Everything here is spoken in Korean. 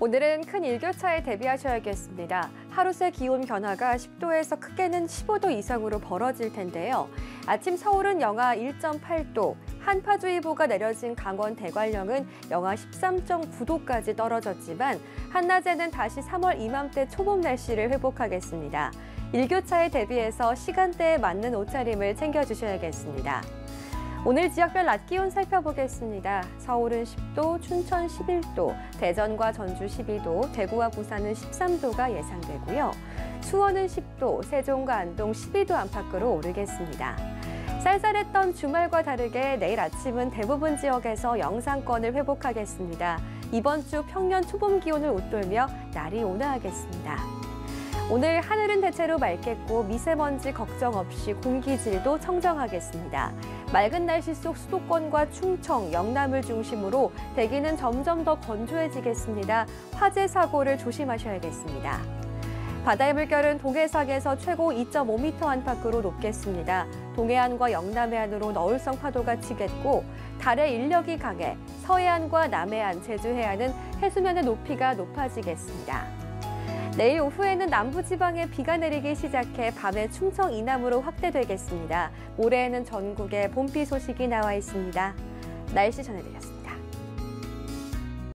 오늘은 큰 일교차에 대비하셔야겠습니다. 하루 새 기온 변화가 10도에서 크게는 15도 이상으로 벌어질 텐데요. 아침 서울은 영하 1.8도, 한파주의보가 내려진 강원 대관령은 영하 13.9도까지 떨어졌지만 한낮에는 다시 3월 이맘때 초봄 날씨를 회복하겠습니다. 일교차에 대비해서 시간대에 맞는 옷차림을 챙겨주셔야겠습니다. 오늘 지역별 낮 기온 살펴보겠습니다. 서울은 10도, 춘천 11도, 대전과 전주 12도, 대구와 부산은 13도가 예상되고요. 수원은 10도, 세종과 안동 12도 안팎으로 오르겠습니다. 쌀쌀했던 주말과 다르게 내일 아침은 대부분 지역에서 영상권을 회복하겠습니다. 이번 주 평년 초봄 기온을 웃돌며 날이 온화하겠습니다. 오늘 하늘은 대체로 맑겠고 미세먼지 걱정 없이 공기질도 청정하겠습니다. 맑은 날씨 속 수도권과 충청, 영남을 중심으로 대기는 점점 더 건조해지겠습니다. 화재 사고를 조심하셔야겠습니다. 바다의 물결은 동해상에서 최고 2.5m 안팎으로 높겠습니다. 동해안과 영남해안으로 너울성 파도가 치겠고 달의 인력이 강해 서해안과 남해안, 제주 해안은 해수면의 높이가 높아지겠습니다. 내일 오후에는 남부지방에 비가 내리기 시작해 밤에 충청 이남으로 확대되겠습니다. 모레에는 전국에 봄비 소식이 나와 있습니다. 날씨 전해드렸습니다.